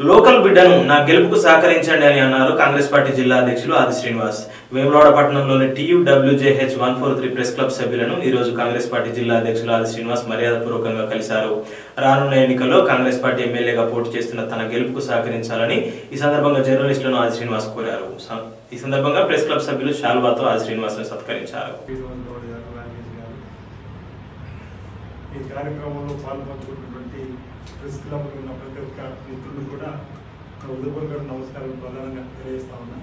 Local బిడ్డను నా గెలుపుకు సహకరించండి అని అన్నారు కాంగ్రెస్ పార్టీ జిల్లా అధ్యక్షులు ఆది శ్రీనివాస్. వేములవాడ పట్టణంలోని T U W J H one four three press club సభ్యులను ఈ రోజు కాంగ్రెస్ పార్టీ జిల్లా అధ్యక్షులు ఆది శ్రీనివాస్ మర్యాదపూర్వకంగా కలిశారు. రానున్న ఎన్నికల్లో కాంగ్రెస్ పార్టీ ఎమ్మెల్యేగా పోటీ చేస్తున్న తన గెలుపుకు సహకరించాలని ఈ సందర్భంగా జర్నలిస్టులను ఆది శ్రీనివాస్ కోరారు. ఈ సందర్భంగా ప్రెస్ క్లబ్ సభ్యులు శాల్వాతో ఆది శ్రీనివాస్ సత్కరించారు శ్రీనివాస్ గౌడ్ గారు రాజేష్ గారు ఈ కార్యక్రమంలో పాల్పంచుకున్నటువంటి ప్రెస్ క్లబ్లో ఉన్న ప్రతి ఒక్క మిత్రులు కూడా నా ఉదయపూర్వక నమస్కారం ప్రధానంగా తెలియజేస్తా ఉన్నా.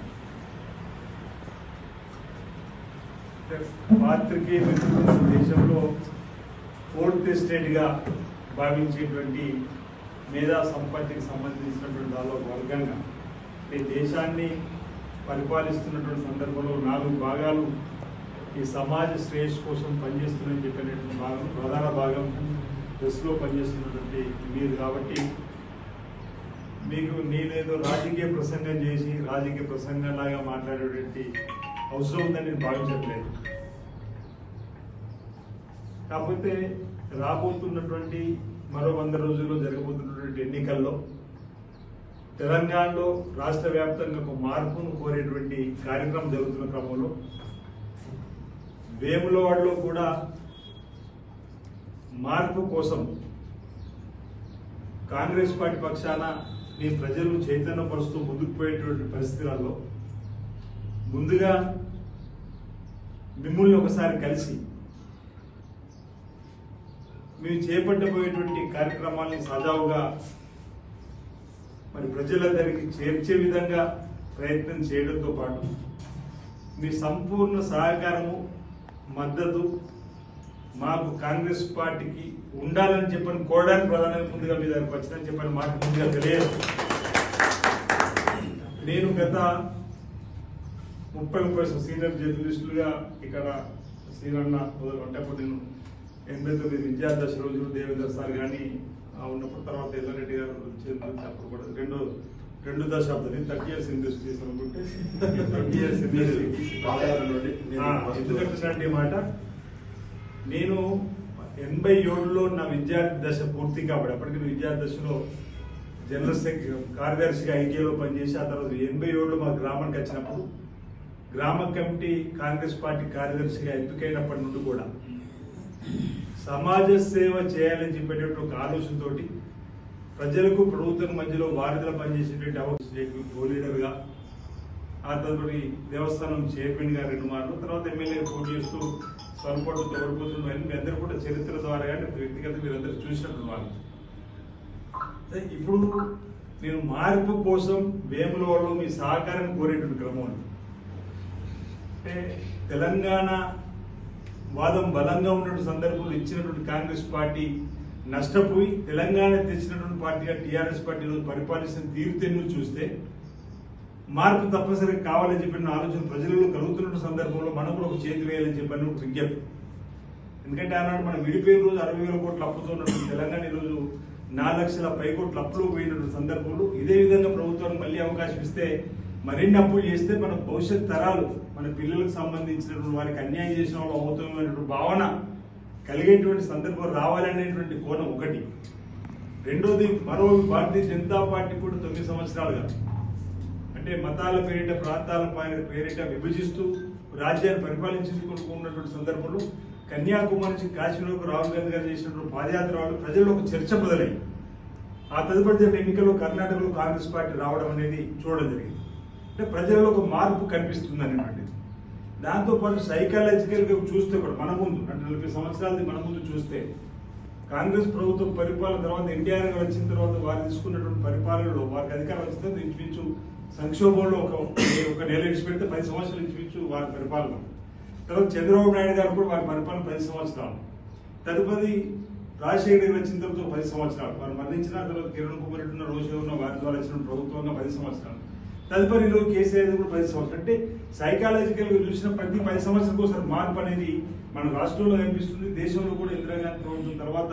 పాత్రికేయ మిత్రులు దేశంలో ఫోర్త్ స్టేట్గా భావించేటువంటి మేధా సంపత్తికి సంబంధించినటువంటి దానిలో వర్గంగా ఈ దేశాన్ని పరిపాలిస్తున్నటువంటి సందర్భంలో నాలుగు భాగాలు ఈ సమాజ శ్రేయస్సు కోసం పనిచేస్తుందని చెప్పినటువంటి భాగం ప్రధాన భాగం ప్రెస్లో పనిచేస్తున్నటువంటి మీరు కాబట్టి మీకు నేనేదో రాజకీయ ప్రసంగం చేసి రాజకీయ ప్రసంగంలాగా మాట్లాడేటువంటి అవసరం ఉందని నేను భావించట్లేదు. కాకపోతే రాబోతున్నటువంటి మరో వంద రోజుల్లో జరగబోతున్నటువంటి ఎన్నికల్లో తెలంగాణలో రాష్ట్ర వ్యాప్తంగా ఒక మార్పును కోరేటువంటి కార్యక్రమం జరుగుతున్న క్రమంలో వేములవాడలో కూడా మార్పు కోసం కాంగ్రెస్ పార్టీ పక్షాన మీ ప్రజలు చైతన్యపరుస్తూ ముందుకు పోయేటువంటి పరిస్థితులలో ముందుగా మిమ్మల్ని ఒకసారి కలిసి మేము చేపట్టబోయేటువంటి కార్యక్రమాల్ని సజావుగా మరి ప్రజలందరికీ చేర్చే విధంగా ప్రయత్నం చేయడంతో పాటు మీ సంపూర్ణ సహకారము మద్దతు మాకు కాంగ్రెస్ పార్టీకి ఉండాలని చెప్పని కోరడానికి ప్రధానంగా ముందుగా మీ దగ్గరకు వచ్చిందని చెప్పని మాట ముందుగా తెలియదు నేను గత ముప్పై ముప్పై సీనియర్ జర్నలిస్టులుగా ఇక్కడ శ్రీరన్న అంటే అప్పుడు నేను ఎనభై తొమ్మిది విద్యాదశ రోజులు దేవేంద్ర సార్ కానీ ఉన్నప్పుడు తర్వాత ఎల్లారెడ్డి గారు చేరినప్పుడు కూడా రెండు రెండు దశాబ్దాలు. థర్టీ ఇయర్స్ ఇండస్ట్రీస్ అనుకుంటే థర్టీ ఇయర్స్ ఎందుకంటే మాట నేను ఎనభై ఏడులో నా విద్యార్థి దశ పూర్తి కాబట్టి అప్పటికి నేను విద్యార్థి దశలో జనరల్ సెక్రటరీ కార్యదర్శిగా ఐటీఐలో పనిచేసి ఆ తర్వాత ఎనభై ఏడులో మా గ్రామానికి వచ్చినప్పుడు గ్రామ కమిటీ కాంగ్రెస్ పార్టీ కార్యదర్శిగా ఎంపికైనప్పటి నుండి కూడా సమాజ సేవ చేయాలని చెప్పేటటువంటి ఒక ఆలోచనతోటి ప్రజలకు ప్రభుత్వం మధ్యలో వారిదల పనిచేసేటువంటి అవకాశం కోలీడర్గా ఆ తదుపరి దేవస్థానం చైర్మన్ రెండు మార్లు తర్వాత ఎమ్మెల్యే పోటీ చేస్తూ స్వల్పడు తోడిపోతున్న మీ అందరూ కూడా చరిత్ర ద్వారా కానీ వ్యక్తిగత మీరందరూ చూసినట్టు వాళ్ళు ఇప్పుడు నేను మార్పు కోసం వేములవాడలో మీ సహకారం కోరేటువంటి క్రమం అంటే తెలంగాణ వాదం బలంగా ఉన్నటువంటి సందర్భంలో ఇచ్చినటువంటి కాంగ్రెస్ పార్టీ నష్టపోయి తెలంగాణ తెచ్చినటువంటి పార్టీగా టీఆర్ఎస్ పార్టీలో పరిపాలిస్తున్న తీరుతెన్ను చూస్తే మార్పు తప్పనిసరిగా కావాలని చెప్పిన ఆలోచన ప్రజలలో కలుగుతున్న సందర్భంలో మనం కూడా ఒక చేతి వేయాలని చెప్పని ఒక విజ్ఞప్తి. ఎందుకంటే ఆనాడు మనం విడిపోయిన రోజు అరవై వేల కోట్ల అప్పుతో ఉన్నటువంటి తెలంగాణ ఈరోజు రోజు నాలుగు లక్షల పై కోట్ల అప్పులు పోయినటువంటి సందర్భంలో ఇదే విధంగా ప్రభుత్వానికి మళ్ళీ అవకాశం ఇస్తే మరిన్ని అప్పులు చేస్తే మన భవిష్యత్ తరాలు మన పిల్లలకు సంబంధించినటువంటి వారికి అన్యాయం చేసిన వాళ్ళు అవుతామనేటువంటి భావన కలిగేటువంటి సందర్భం రావాలనేటువంటి కోణం ఒకటి. రెండోది మరో భారతీయ జనతా పార్టీ కూడా తొమ్మిది సంవత్సరాలుగా అంటే మతాల పేరిట ప్రాంతాల పేరిట విభజిస్తూ రాజ్యాన్ని పరిపాలించుకున్నటువంటి సందర్భంలో కన్యాకుమారి నుంచి కాశ్మీర్కు రాహుల్ గాంధీ గారు చేసినటువంటి పాదయాత్ర వాళ్ళు ప్రజల్లో ఒక చర్చ మొదలైంది ఆ తదుపరి జరిగిన ఎన్నికల్లో కర్ణాటకలో కాంగ్రెస్ పార్టీ రావడం అనేది చూడడం జరిగింది. అంటే ప్రజల్లో ఒక మార్పు కనిపిస్తుంది అనేటువంటిది. దాంతోపాటు సైకాలజికల్గా చూస్తే కూడా మన ముందు అంటే నలభై సంవత్సరాలది మన ముందు చూస్తే కాంగ్రెస్ ప్రభుత్వం పరిపాలన తర్వాత ఎన్టీఆర్ గారు వచ్చిన తర్వాత వారు తీసుకున్నటువంటి పరిపాలనలో వారికి అధికారం వచ్చింది ఇంచుమించు సంక్షోభంలో ఒక ఒక నెల ఇచ్చిపెడితే పది సంవత్సరాలు ఇంచుమించు వారి పరిపాలన తర్వాత చంద్రబాబు నాయుడు గారు కూడా వారి పరిపాలన పది సంవత్సరాలు తదుపరి రాజశేఖర్ గారు వచ్చిన తర్వాత పది సంవత్సరాలు వారు మరణించిన తర్వాత కిరణ్ కుమార్ రెడ్డి ఉన్న రోజు ఉన్న వారి ద్వారా వచ్చిన ప్రభుత్వంగా పది సంవత్సరాలు తదుపరి ఈరోజు కేసీఆర్ కూడా పది సంవత్సరాలు. అంటే సైకాలజికల్గా చూసిన ప్రతి పది సంవత్సరాలకు ఒకసారి మార్పు అనేది మన రాష్ట్రంలో కనిపిస్తుంది. దేశంలో కూడా ఇందిరాగాంధీ ప్రభుత్వం తర్వాత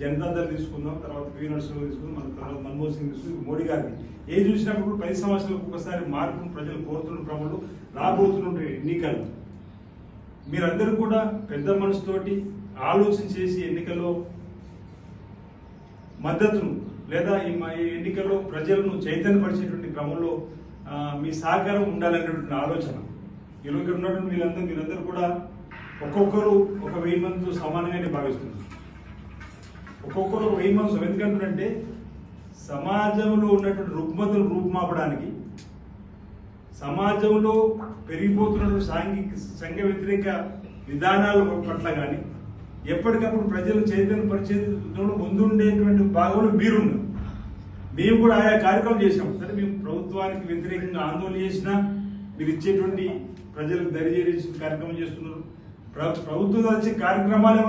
జనతాదళ తీసుకుందాం తర్వాత పి నరసింహ తీసుకుందాం మన తర్వాత మన్మోహన్ సింగ్ తీసుకుందాం మోడీ గారిని ఏ చూసినప్పుడు పది సంవత్సరాలకు ఒకసారి మార్పును ప్రజలు కోరుతున్న క్రమంలో రాబోతున్న ఎన్నికలు. మీరందరూ కూడా పెద్ద మనసుతోటి ఆలోచన చేసి ఎన్నికల్లో మద్దతును లేదా ఈ మా ఈ ఎన్నికల్లో ప్రజలను చైతన్యపరిచేటువంటి క్రమంలో మీ సహకారం ఉండాలనేటువంటి ఆలోచన. ఈరోజు ఇక్కడ ఉన్నటువంటి మీరందరూ మీరందరూ కూడా ఒక్కొక్కరు ఒక వెయ్యి మందితో సమానంగానే భావిస్తున్నారు. ఒక్కొక్కరు ఒక వెయ్యి మంది ఎందుకంటే సమాజంలో ఉన్నటువంటి రుగ్మతలు రూపుమాపడానికి సమాజంలో పెరిగిపోతున్నటువంటి సాంఘిక సంఘ వ్యతిరేక విధానాల పట్ల కానీ ఎప్పటికప్పుడు ప్రజలు చైతన్య పరిచయంలో ముందుండేటువంటి భాగంలో మీరున్నారు. మేము కూడా ఆయా కార్యక్రమం చేసాం సరే మేము ప్రభుత్వానికి వ్యతిరేకంగా ఆందోళన చేసినా మీరు ఇచ్చేటువంటి ప్రజలకు దరిచేరే కార్యక్రమం చేస్తున్నారు. ప్రభుత్వం వచ్చే కార్యక్రమాలు